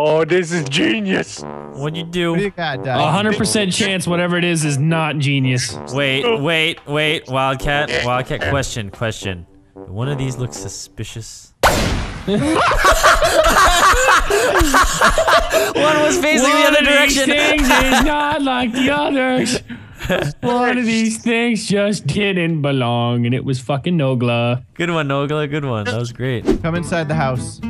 Oh, this is genius. What'd you do? What do you got, A hundred percent chance whatever it is is not genius. Wait, oh. wait, wait. Wildcat, Wildcat, question, question. One of these looks suspicious. One was facing the other One of these direction. things is not like the others. One of these things just didn't belong, and it was fucking Nogla. Good one, Nogla. Good one. That was great. Come inside the house.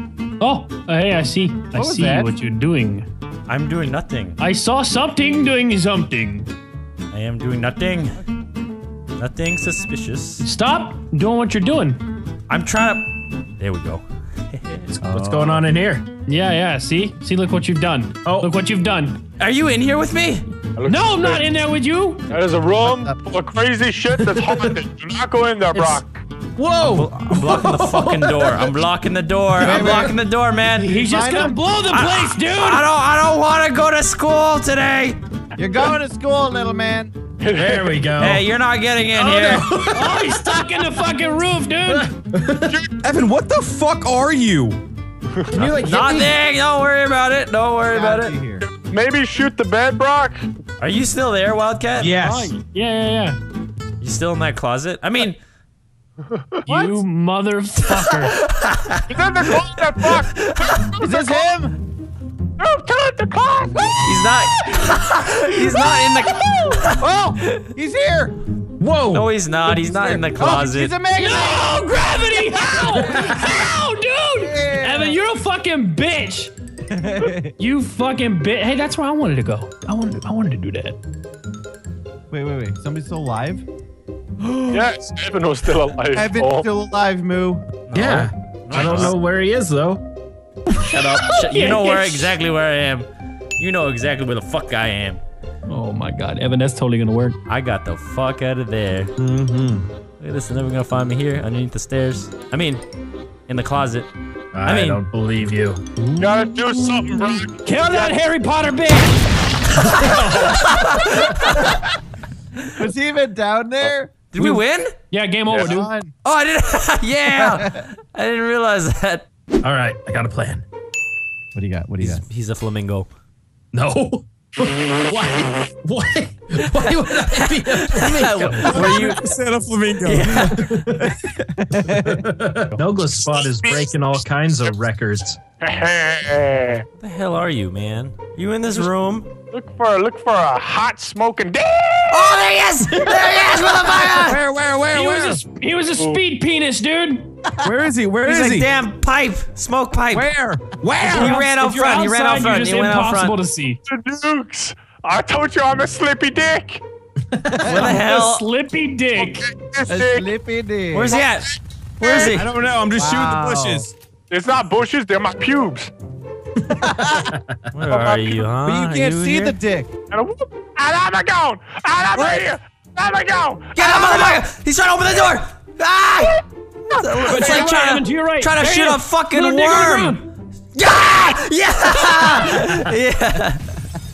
Oh, uh, hey, I see. I was see that? what you're doing. I'm doing nothing. I saw something doing something. I am doing nothing. Nothing suspicious. Stop doing what you're doing. I'm trying to. There we go. What's going on in here? Yeah, yeah. See, see. Look what you've done. Oh. look what you've done. Are you in here with me? No, I'm not in there with you. That is a room full of crazy shit that's haunted. Do not go in there, Brock. Whoa! I'm blocking the fucking door. I'm blocking the door. I'm blocking the door, man. He's just gonna blow the place, dude. I don't. I don't want to go to school today. You're going to school, little man. There we go. Hey, you're not getting in oh, here. oh, he's stuck in the fucking roof, dude. Evan, what the fuck are you? Can you like hit Not me? Don't worry about it. Don't worry about it. here. Maybe shoot the bed, Brock. Are you still there, Wildcat? Yes. Yeah, yeah, yeah. You still in that closet? I mean, You motherfucker. He's in the closet, Brock. Is this him? No, turn the closet. he's not. he's not in the. Oh, he's here. Whoa! No, he's not. He's not in the Oh, closet. he's a magnet. no, gravity! How? How, dude? Yeah. Evan, you're a fucking bitch. You fucking bitch. Hey, that's where I wanted to go. I wanted, I wanted to do that. Wait, wait, wait. Somebody's still alive? Yes, Evan was still alive. Evan's Oh. still alive, Moo. Yeah. I don't know where he is though. Shut up. Shut, you know where exactly where I am. You know exactly where the fuck I am. Oh my god, Evan, that's totally gonna work. I got the fuck out of there. Mm-hmm. Look at this. They're never gonna find me here underneath the stairs. I mean, in the closet. I, mean- don't believe you. Gotta do something, bro. Kill that Harry Potter bitch! Was he even down there? Did we win? Yeah, game over, dude. Oh, I didn't. yeah. I didn't realize that. All right, I got a plan. What do you got? What do you got? He's a flamingo. No. Why? Why? Why would I be a flamingo? Were you? Santa Flamingo. Nogla Spot is breaking all kinds of records. What the hell are you, man? You in this room? Look for look for a hot smoking dick. Oh, there he is! There he is, motherfucker! Where, where, where, He where? was a he was a oh. speed penis, dude. Where is he? Where He's is like, he? damn pipe, smoke pipe. Where? Where? He ran out If you're front. He ran out front. You're just He went out impossible front. to see. The Dukes. I told you I'm a slippy dick. Where the A hell? slippy dick. This A dick. slippy dick. Where's he at? Where is he? I don't know. I'm just Wow. shooting the bushes. It's not bushes. They're my pubes. Where are you, huh? But you can't you see here? the dick. And a whoop. And I'm a gone. And I'm right here. I'm gone. Get him, motherfucker! He's trying to open the door! Ah! It's like trying to your right. trying to There shoot a fucking Little dick on the worm! ground. Yeah! Yeah! yeah!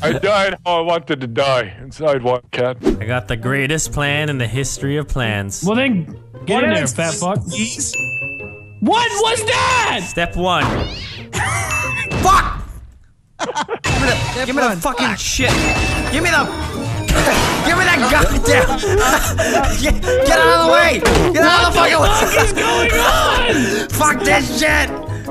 I died how I wanted to die inside one cat. I got the greatest plan in the history of plans. Well then, get in there, fat fuck. Please? What was that? Step one. Fuck! Give me the, give me the fucking shit. Give me the. Give me that goddamn. get, get out of the way! Get out of the fucking way! What is going on? Fuck this shit!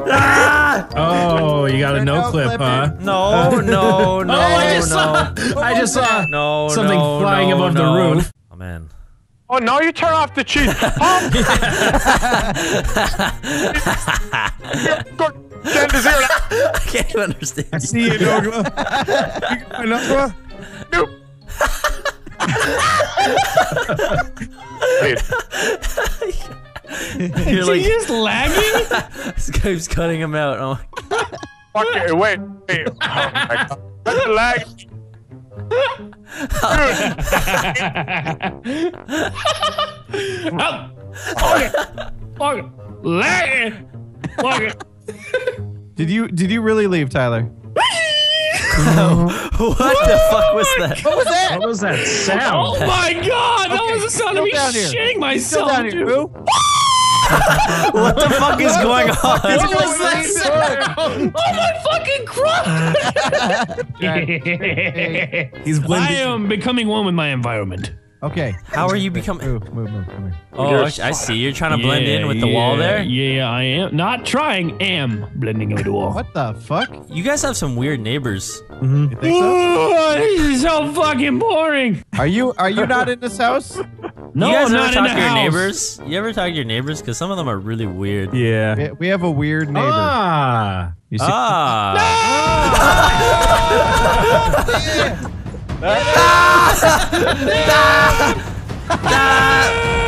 Ah! Oh, you got a no no clip, clip huh? No, no, no, Oh, I just no. saw. I just saw No, something no, flying no, above no. the roof. Oh man. Oh, now you turn off the cheese. Oh. Go- Ten to zero. I can't even understand. I see you, Nogla. You got my Nogla? Nope. Wait, You're like just lagging? this guy's cutting him out. Oh, my god. fuck it. Wait, wait. Oh my god. That's the lag. oh, fuck it. Fuck it. Lagging. Fuck it. Did you did you really leave, Tyler? what the oh fuck was that? What was that? What was that sound? Oh sound? my god, that Okay, was the sound of still me down here. shitting Still myself, down here, dude. Moo. what the fuck is going on? Oh my fucking crook! He's I am becoming one with my environment. Okay. How are you becoming? Move, move, move. Come here. Oh, I see. You're trying to blend in with the wall there. Yeah, I am. Not trying, am blending in with the wall. What the fuck? You guys have some weird neighbors. Mm-hmm. You think so? Oh, this is so fucking boring. Are you are you not in this house? No, you guys I'm ever not talk in to your house. neighbors? You ever talk to your neighbors? Because some of them are really weird. Yeah. We- We have a weird neighbor. Ah. You see? Ah. 打打打！打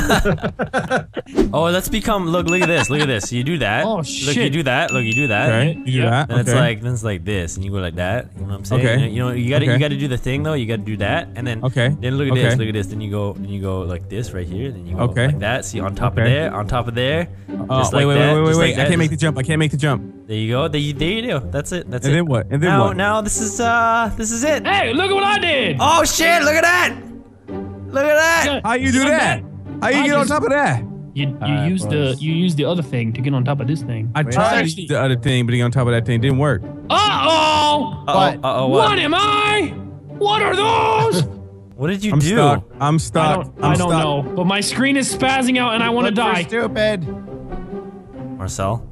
oh, let's become. Look, look at this. Look at this. You do that. Oh, Look, you do that. Look, you do that. Okay. You do Yeah. that. Then it's like then it's like this, and you go like that. You know what I'm saying? Okay. You know, you, gotta you gotta do the thing though. You gotta do that, and then Okay. Then look at this. Look at this. Then you go. Then you go like this right here. Then you go Okay. like that. See on top of there. On top of there. Oh, just wait, like wait, that, wait, wait, just wait, like I can't make the jump. I can't make the jump. There you go. There you, there you do. That's it. That's And it. then what? And then now, what? now this is uh this is it. Hey, look at what I did. Oh shit! Look at that! Look at that! How you do Not that? How you I get on top of that? You you Alright, use the you use the other thing to get on top of this thing. I tried actually- the other thing, but getting on top of that thing didn't work. Uh oh! Uh What? oh. Uh oh. What What? am I? What are those? What did you I'm do? stuck. I'm I stuck. don't I'm I don't stuck. know, but my screen is spazzing out and I want to Look, you're die. Stupid. Marcel.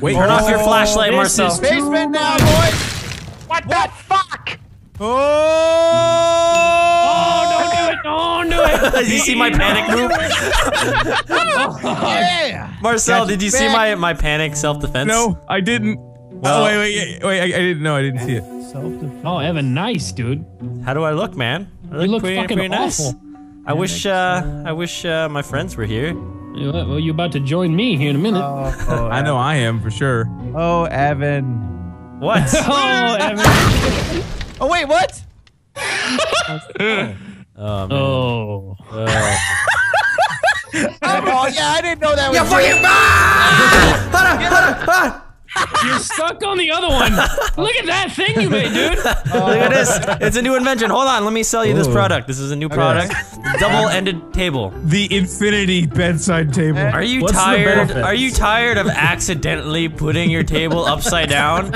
Wait. Turn off your Oh, flashlight, this Marcel. is- Basement now, boys. What the fuck? Oh, don't do it! Don't do it! Did you see my panic move? Yeah. Marcel, Gotcha. did you see my my panic self defense? No, I didn't. Well- oh wait, wait, wait! I, I didn't know. I didn't see it. Oh, Evan, nice, dude. How do I look, man? I You look pretty, fucking pretty nice. awful. I wish uh I wish uh, my friends were here. Well, you're about to join me here in a minute. Oh, oh, I know I am for sure. Oh, Evan. What? Oh, Evan. Oh wait, what? Oh man. Oh. Uh, Oh yeah, I didn't know that was. Yeah, fucking you. You're stuck on the other one. Look at that thing you made, dude. Look at this. It's a new invention. Hold on, let me sell you this product. This is a new product. Double-ended table. The infinity bedside table. Are you What's tired? Are you tired of accidentally putting your table upside down?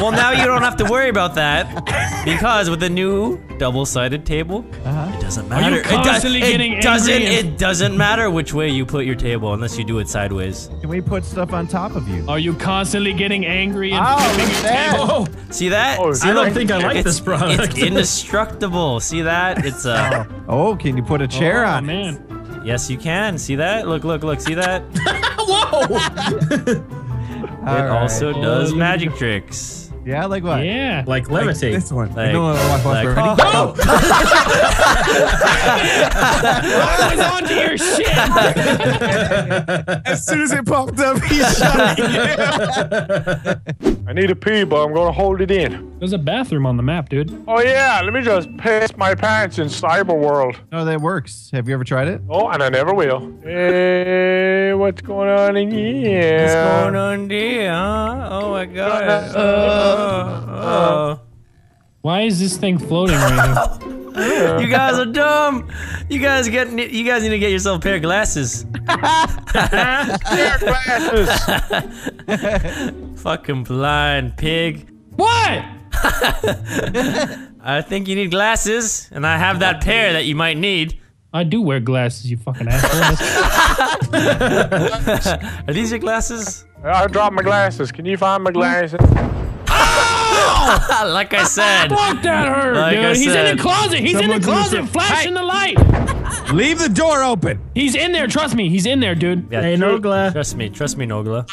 Well, now you don't have to worry about that because with the new double-sided table, it doesn't Uh-huh. you matter. It, do- constantly it getting doesn't. and- It doesn't matter which way you put your table unless you do it sideways. Can we put stuff on top of you? Are you constantly getting angry and Oh, flipping look your that. table? Oh, See that? Oh, See, I don't think I like it's, this product. It's indestructible. See that? It's uh. Oh, can you put a chair oh, on? it? man. Yes, you can. See that? Look, look, look. See that? Whoa! it right. also does Oh, magic tricks. Yeah, like what? Yeah. like Like levitate. this one. Like- no, no, no, watch, watch, like- ready? Oh. I was onto your shit. As soon as it popped up, he shot it. I need a pee, but I'm gonna hold it in. There's a bathroom on the map, dude. Oh yeah, let me just piss my pants in cyber world. No, that works. Have you ever tried it? Oh, and I never will. Hey, what's going on in here? What's going on there? Huh? Oh my god. Oh, Why is this thing floating right here? You guys are dumb. You guys get. You guys need to get yourself a pair of glasses. Your glasses. Fucking blind pig. What? I think you need glasses, and I have that pair that you might need. I do wear glasses, you fucking asshole. Are these your glasses? I dropped my glasses. Can you find my glasses? like I said. Fuck that hurt, Like I dude. He's in the closet. He's in Someone's the in the closet, sur- flashing the light. Leave the door open. He's in there. Trust me. He's in there, dude. Yeah, Hey, tru- Nogla. Trust me. Trust me, Nogla.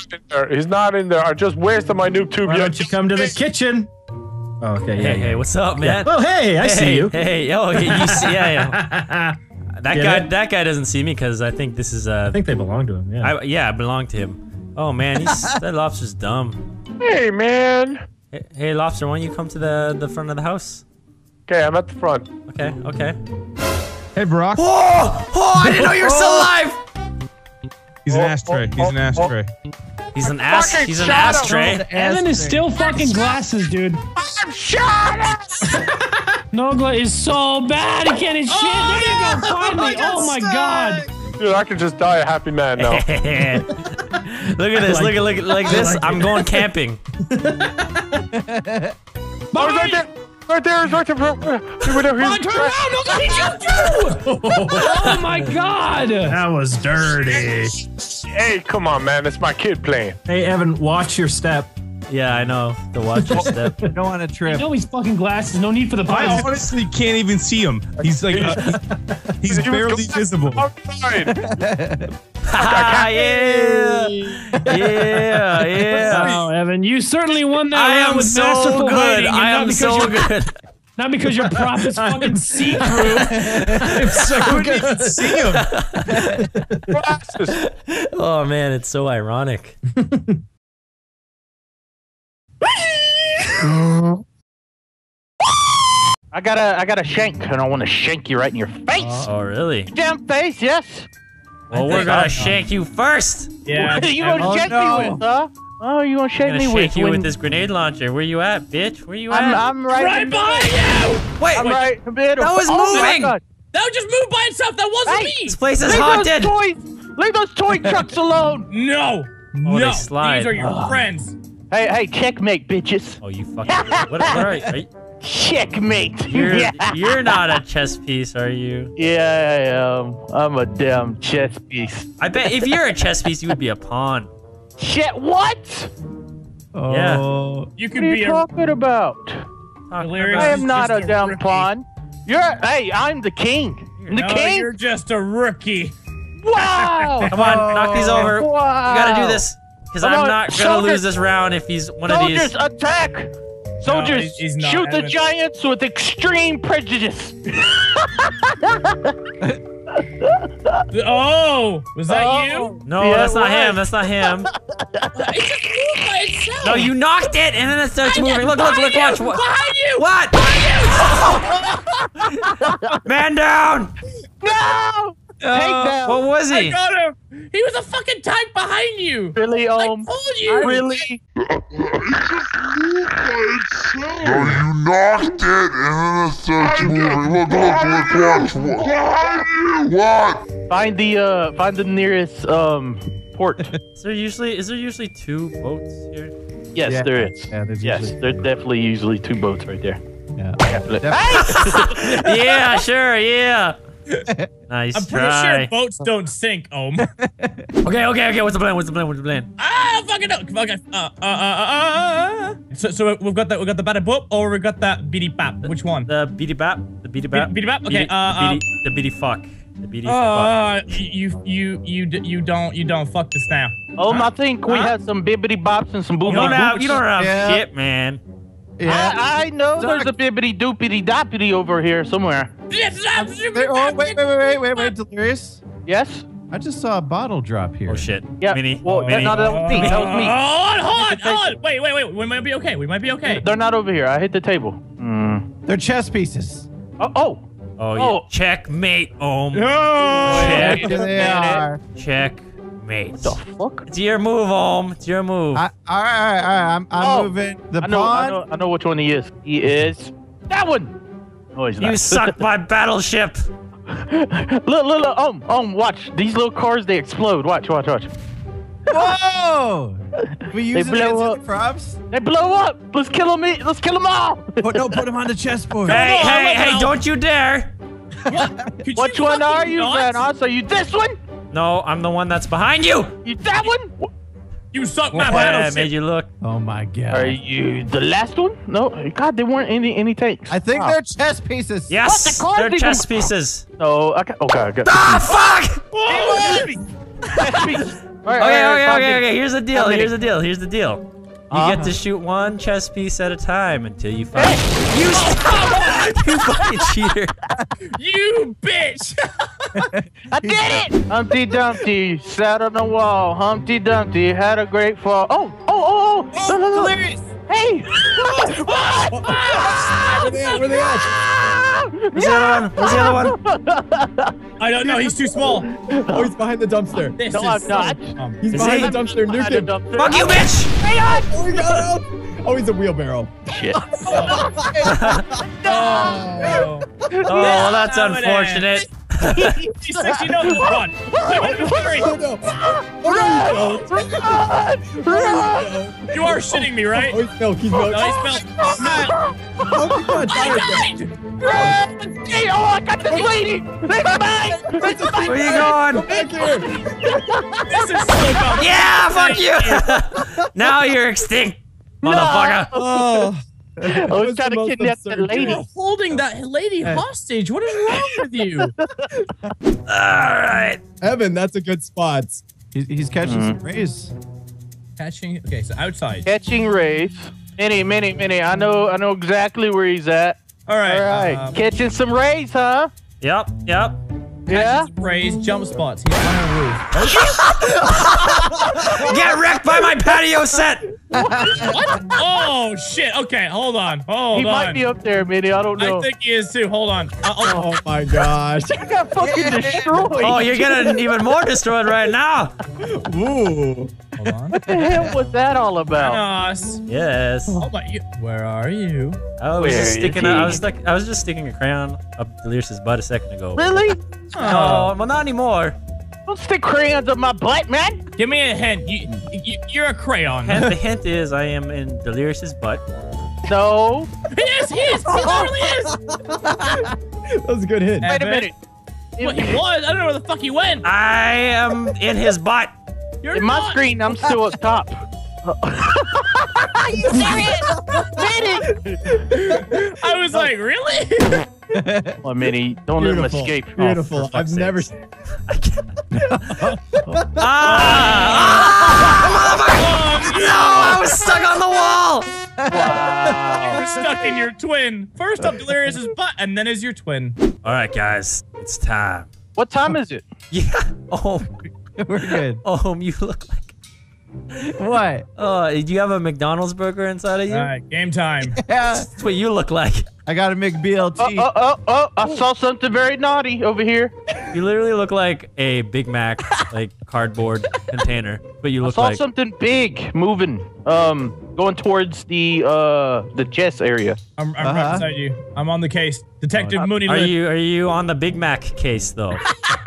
He's not in there. I just wasted my new tube. Why don't you come to the kitchen? Oh, okay, yeah, Hey, yeah. hey, what's up, man? Oh, hey, I see you. Hey, oh, you see, yeah, yeah. That Get guy, it? that guy doesn't see me because I think this is uh, I think they belong to him. Yeah. I, yeah, I belong to him. Oh man, he's that lobster's dumb. Hey man. Hey, hey, lobster, why don't you come to the the front of the house? Okay, I'm at the front. Okay, okay. Hey, Brock. Oh, oh, I didn't know you were still alive. He's an Oh, ashtray. oh, He's an oh, ashtray. He's an ass. He's an shut up. ashtray. Evan is still fucking glasses, dude. I'm shot. Nogla is so bad. He can't hit shit. there you go. Oh, finally. Oh my god. Dude, I could just die a happy man now. look at this. Look at look at like this. I'm going camping. Oh, right there! Right there! Right there! bro. He went over Oh, here. turn around! Look what you do! oh my god! That was dirty. Hey, come on, man. It's my kid playing. Hey, Evan, watch your step. Yeah, I know. The watch your step. I don't want to You trip. know he's fucking glasses. No need for the I bias. honestly can't even see him. He's like, uh, he's, he's He was barely going visible. Outside. Ah, yeah, yeah, yeah. Oh, Evan, you certainly won that I round am with so masterful good. hiding, and I am because so your- good. Not because your prop is fucking see-through. so good. See him. Oh man, it's so ironic. I got a I got a shank, and I want to shank you right in your face. Oh really? Damn face, yes. Well, we're gonna shank you first. Yeah. What are you gonna Oh, shank no. me with, huh? Oh, you gonna I'm gonna me shake with? you when- with this grenade launcher. Where you at, bitch? Where you I'm at? I'm right. Right behind you! Wait, I'm wait. right. in the middle. That was Oh moving. God. That just moved by itself. That wasn't Hey, me. this place is Leave haunted. those toys. Leave those toy trucks alone. No. Oh, no. they slide. These are your friends. Hey, hey, checkmate, bitches. Oh, you fucking. what, what are, you- are you? Checkmate. You're, yeah. you're not a chess piece, are you? Yeah, I am. I'm a damn chess piece. I bet if you're a chess piece, you would be a pawn. Shit, what? Oh, Yeah. Oh. You What could are be you a. talking about? Hilarious. I am not a a damn rookie. pawn. You're, hey, I'm the king. I'm the no, king. you're just a rookie. Wow. Come on, knock these over. You gotta do this. Because I'm on, not gonna soldiers. lose this round if he's one of these. Soldiers, these. attack! Soldiers, he's- he's not, shoot the giants with extreme prejudice. Oh, was that Oh. you? No, Yeah, that's not why? him. That's not him. It just moved by itself. No, you knocked it, and then it starts moving. Look, look, look, watch. What? Behind you. What? Man down. No! Take that. What was I he? got him. He was a fucking tank behind you. Really, I um, told you. really? No, you knocked it and then it starts moving. Look, look, look, watch. What? What? Find the, uh, find the nearest, um, port. Is there usually is there usually two boats here? Yes, Yeah. there is. Yeah, there's Yes, there's definitely usually two boats right there. Yeah. Definitely. yeah, sure, yeah. Nice I'm pretty try. sure boats don't sink, Ohm. Okay, okay, okay. What's the plan? What's the plan? What's the plan? ah, fucking no. Okay. Uh, uh, uh, uh, uh. So, so we've got that. We got the bada boop, or we got that beady bap. Which one? The beady bap. The beady bap. Beady bap? Okay, Beady- uh, the beady, the beady fuck. The beady fuck. Uh, you, you, you, you don't, you don't fuck this now. Um, I think we had some bibbity bops and some You don't have, boops. you don't have Yeah. shit, man. Yeah. I, I know there's a bibbity doopity doppity over here somewhere. Oh, wait, wait, wait, wait, wait, wait, Delirious. Yes? I just saw a bottle drop here. Oh shit. Yeah. Mini. Well, that, Mini. no, that was me. That was me. Hold on, hold on, hold on. Wait, wait, wait. We might be okay. We might be okay. They're not over here. I hit the table. Hmm. They're chess pieces. Oh, oh. Oh, yeah. Oh. Checkmate, Ohm. No. Check. Here they minute. are. Checkmate. The fuck? It's your move, Ohm. It's your move. I, all right, all right, all right. I'm, I'm Oh, moving the I know, I pawn. know, I know which one he is. He is that one. Oh, he's not. you suck my battleship. look, look, look. Um, um, watch. These little cars, they explode. Watch, watch, watch. Whoa! We use it blow against up. the props. They blow up. Let's kill them. Let's kill them all. Put, no, put them on the chessboard. Hey, on, hey, hey, don't you dare. Could Which you one are you, not? Van Are you this one? No, I'm the one that's behind you. You that one? You suck my Yeah, battleship. made you look. Oh my god. Are you the last one? No. God, there weren't any any tanks. I think Wow. they're chess pieces. Yes, the cards they're even- chess pieces. No. Okay. Okay. Okay. Ah, fuck! okay. Okay, okay, okay, okay. Here's the deal. Here's the deal. Here's the deal. You Uh-huh. get to shoot one chess piece at a time until you find. You, stop! you fucking cheater. You bitch. I did it! Humpty Dumpty sat on the wall. Humpty Dumpty had a great fall. Oh, oh, oh, oh! No, no, no. Delirious. Hey! Where they at? Where they at? Where's the other one? Where's the other one? I don't know. He's too small. Oh, he's behind the dumpster. This No, is I'm not. so dumb. He's Is behind he? the dumpster. Nuke him. Fuck you, bitch! Oh, he got out. Oh, he's a wheelbarrow. Shit. Oh. Oh, well, that's unfortunate. He's 60 no, run. Hurry. Oh no! Oh no! Oh, You are shitting me, right? he's milk. He's milk. No, he smelled. Smell. Oh my god! He Tyler, died. Hey, oh, I got this lady! Leave her be! Leave her you going? Back here! This is so dumb. Yeah, fuck you. now you're extinct, motherfucker. Oh. I was trying to kidnap the lady. You're holding that lady hostage. What is wrong with you? All right. Evan, that's a good spot. He's, he's catching some rays. Catching. Okay, so outside. Catching rays. Mini, Mini, Mini, I know, I know exactly where he's at. All right. All right, um, catching some rays, huh? Yep. Yep. Yeah. Praise jump spots. He's on a roof. Get wrecked by my patio set. Oh shit. Okay, hold on. Hold He on. might be up there, Mini. I don't know. I think he is too. Hold on. Uh, oh, Oh my gosh. I got fucking destroyed. Oh, you're getting even more destroyed right now. Ooh. Hold on. What the hell was that all about? Us. Yes. Hold on. You, where are you? I was Where just is sticking. A, I he? was stuck. I was just sticking a crayon up Delirious' butt a second ago. Really? No, oh. well, not anymore. Don't stick crayons up my butt, man. Give me a hint. You, you you're a crayon. And the hint is, I am in Delirious' butt. No. he is. He is. He literally is. That was a good hit. Wait a minute. What he was? I don't know where the fuck he went. I am in his butt. You're In my not. screen, I'm still up top. Are you serious? Mini! I was like, really? Well, Mini, don't let him Beautiful. escape. Beautiful. Oh, for I've fuck's never. sakes. Ah! Oh, no, I was stuck on the wall. Wow. You were stuck in your twin. First up, Delirious is butt, and then is your twin. All right, guys, it's time. What time is it? Yeah. Oh, We're good. oh, you look like. What? Oh, do you have a McDonald's burger inside of you? All right, game time. Yeah. That's what you look like. I got a McBLT. Oh, oh, oh, oh, I saw something very naughty over here. You literally look like a Big Mac, like cardboard container, but you look like I look saw like. something big moving. Um, going towards the uh the chest area. I'm, I'm right Uh-huh. beside you. I'm on the case. Detective Mooney Are Lip. you are you on the Big Mac case though?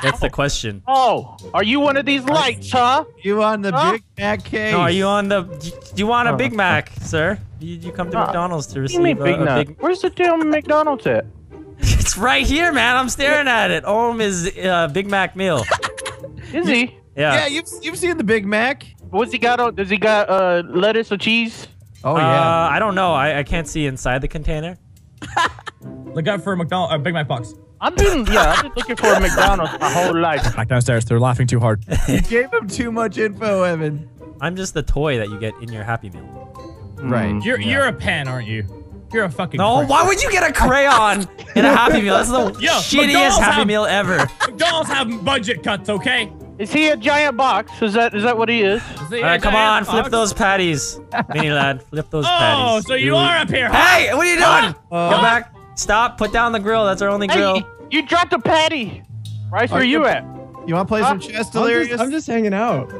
That's the question. Oh, are you one of these lights, huh? You on the Huh? Big Mac case? No, are you on the? Do you want a Big Mac, sir? You, you come to Uh, McDonald's to What do receive mean, Big a, a Mac? big. Where's the damn McDonald's at? It's right here, man. I'm staring at it. Ohm is uh, Big Mac meal. Is he? Yeah. Yeah, you've you've seen the Big Mac. What's he got on? Does he got uh lettuce or cheese? Oh uh, yeah. I don't know. I, I can't see inside the container. Look out for a McDonald's, a Big Mac box. I've been yeah, I've been looking for a McDonald's my whole life. Back downstairs. They're laughing too hard. you gave him too much info, Evan. I'm just the toy that you get in your Happy Meal. Right. You're you're a pen, aren't you? You're a fucking. No, prick. why would you get a crayon in a Happy Meal? That's the Yo, shittiest McDonald's Happy have- Meal ever. McDonald's have budget cuts, okay? Is he a giant box? Is that is that what he is? Is he All right, come on, giant flip those patties, Mini Ladd. Flip those Oh, patties. Oh, so you Do it. are up here, huh? Hey, what are you doing? Uh, Come back. Stop. Put down the grill. That's our only grill. Hey, you dropped a patty. Bryce, where Are you you- at? You want to play some Huh? chess, I'm just, I'm just hanging out.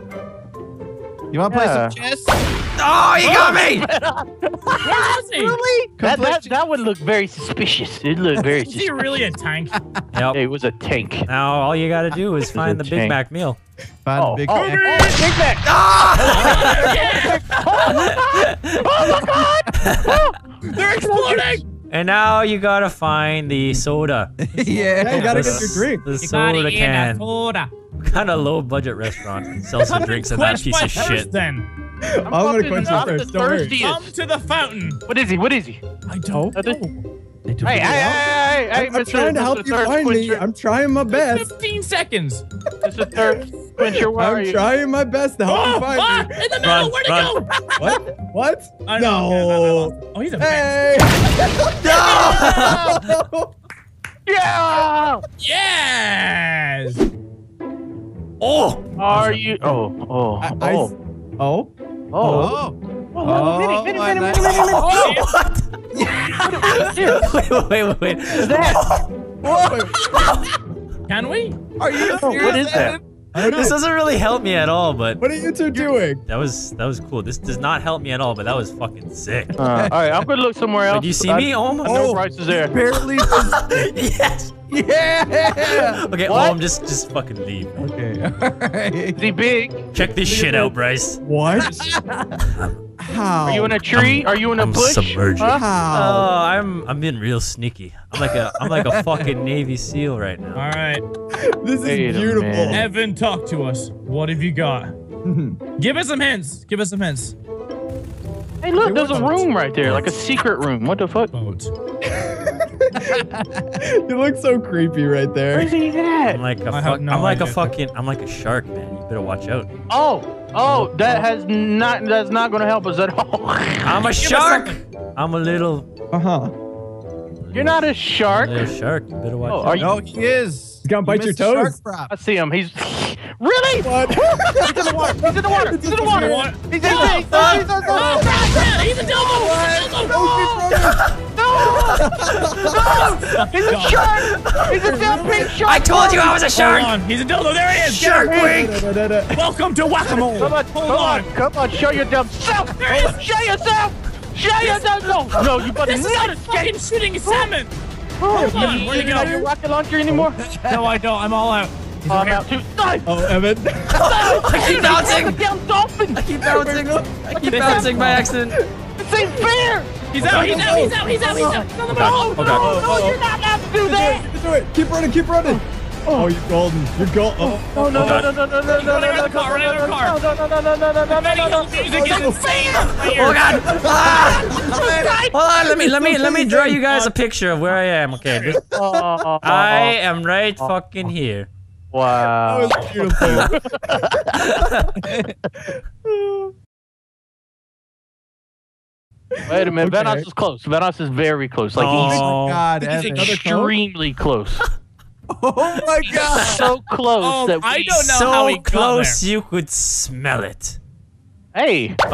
you want to play some chess? Oh, you got me. Where is he? Really? That, that, that would look very suspicious. It looked very Is he really a tank? Yep. It was a tank. Now all you gotta do is find the Big. Mac meal. Find Oh, the Big oh, Mac. oh, Big Mac. They're exploding! And now you gotta find the soda. yeah. You gotta the, get your drink. The soda can. What kind of low budget restaurant sells some drinks in that piece of thirst, shit? Then I'm gonna fucking quench not your the thirst. Don't worry. come to the fountain. What is he? What is he? I don't Hey, know. hey, hey, hey, hey, I'm, Mr. trying to help you Thirst find me. I'm trying my best. 15 seconds. Mr. Thirst Quencher, where are I'm you? trying my best to help Oh, you find ah, me. in the middle. Run, Where'd he run. go? What? What? No. Oh, he's a man. Hey! No! Yeah! Yes. Oh, Are you? Oh, oh, I, I, oh, oh? oh. Oh. Oh, Mini, Mini, my Mini, nice. Mini, Mini, oh, what? wait, wait, wait, wait. What's that? Whoa. Can we? Are you Oh, serious? what is that? Evan? I don't know. This doesn't really help me at all, but What are you two doing? that was that was cool. This does not help me at all, but that was fucking sick. Uh, all right, I'm gonna look somewhere else. Wait, do you see I- me, Ohm? I know Oh. Bryce is there. Apparently, yes. Yeah. Okay, What? Ohm, just just fucking leave. Okay. All right. Is he big? Check this shit out, Bryce. What? How? Are you in a tree? Are you in a I'm bush? submerged. Huh? Oh, oh I'm I'm being real sneaky. I'm like a I'm like a fucking Navy SEAL right now. All right, This is Wait a beautiful. Evan, talk to us. What have you got? Give us some hints. Give us some hints. Hey, look, there's a room right there, like a secret room. What the fuck? Boat. you look so creepy right there. Where's he at? I'm like a I have fuck, no I'm like a fucking I'm like a shark, man. You better watch out. Oh, oh, that has not. That's not gonna help us at all. I'm a shark. I'm a little Uh huh. You're not a shark. little shark. You better watch Oh, out. are you? No, he is. He's gonna bite You your missed toes. shark. I see him. He's really. What? He's in the water. He's in the water. He's in the water. What? He's in the water. He's in the water. He's a dildo. He's a shark. He's a damn big shark. I told you I was a Hold shark. on. He's a dildo. There he is. Shark Week. Welcome to whack-a-mole. Come on, Hold come on. on, come on, show your dumb self! Show yourself! Show yourself! No, no, you better This is not like escape! fucking shooting salmon. Hold on, where'd he you go? have your rocket launcher anymore? No, I don't. I'm all out. He's Oh, I'm out too. No! Oh, Evan. I keep bouncing. A dolphin! I keep bouncing. I keep bouncing by accident. This ain't fair! He's out. He's out. He's out. He's out. He's out. He's on the boat. No, no, no, you're not allowed to do that! Do it. Keep running. Keep running. Oh, you're golden. You're golden. Oh. No, no, no, no, no, no, no, no, no, Run no, out of the car, run out of the car. no, no, no, no, no, no, no, no, no, no. Music is fair! Oh god! Ah! Hold on, let me let me let me draw you guys a picture of where I am. Okay, this- Oh, I am right fucking here. wow. That was beautiful. Wait a minute, Okay. Vanoss is close. Vanoss is very close. Like, Oh. God, he's Evan. extremely close. Oh my God. So close Oh, that I we- don't know so how he close you could smell it. Hey,